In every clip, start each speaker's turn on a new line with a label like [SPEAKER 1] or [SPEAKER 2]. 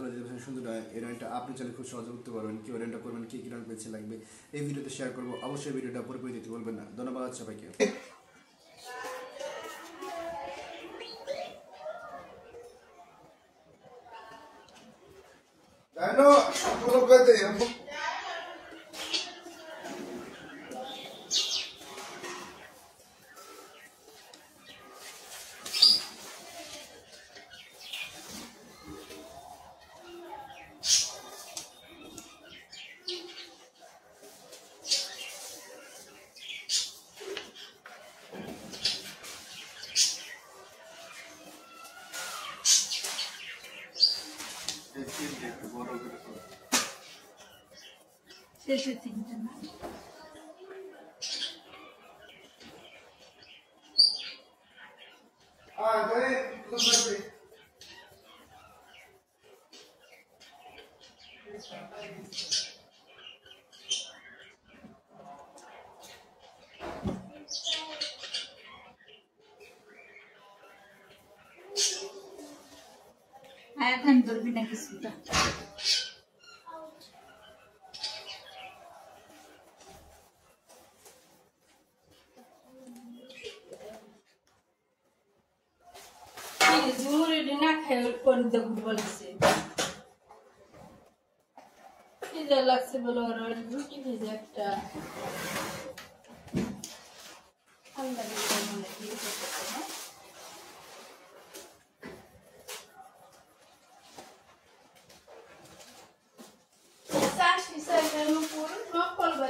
[SPEAKER 1] হলো যে সুন্দর এই রানটা আপনি চাইলে খুব সহজে উঠতে পারবেন। কী রানটা করবেন, কী কী রান পেয়েছে লাগবে, এই ভিডিওতে শেয়ার করব। অবশ্যই ভিডিওটা পুরোপুরি দিতে বলবেন না। ধন্যবাদ সবাইকে।
[SPEAKER 2] I know. I'm
[SPEAKER 3] gonna go না
[SPEAKER 2] হ্যাঁ জানি কোনো কাজে
[SPEAKER 3] আর এখন ধরবি না কিছুটা মুড়ি না খেয়ে করে দেব বলেছে। লাগছে বলে রুটি ভেজে একটা ঠান্ডা দিতে মনে দিয়ে করতেছে না চাষি সাইকের উপর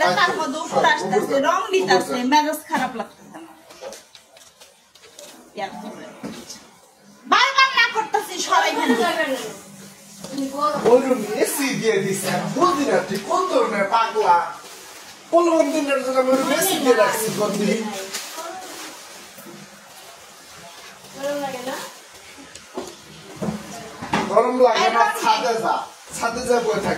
[SPEAKER 4] করে তার মধ্যে উপরে আসতেছে রং দিতেছে মেজাজ খারাপ লাগতেছে বারবার না করতেছি সবাই
[SPEAKER 2] পাগলা? পনেরো দিনের জন্য আমি এসি দিয়ে রাখছি কোনদিন
[SPEAKER 3] গরম লাগে না?
[SPEAKER 2] গরম লাগে না ছাদে যা ছাদে যা বয়ে থাক।